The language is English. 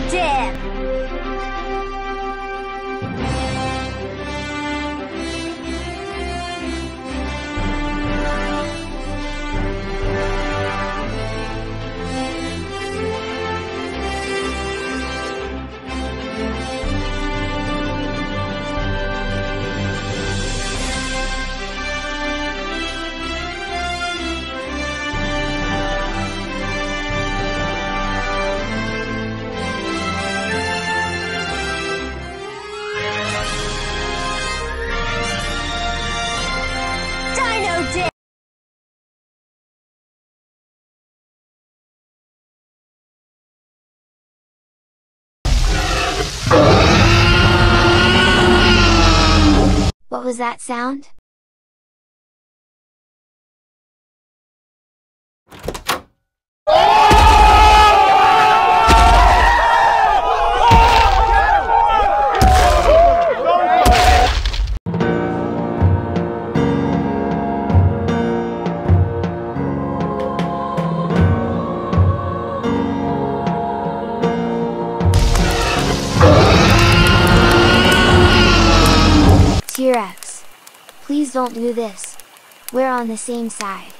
Dip! What was that sound? T-Rex. Please don't do this. We're on the same side.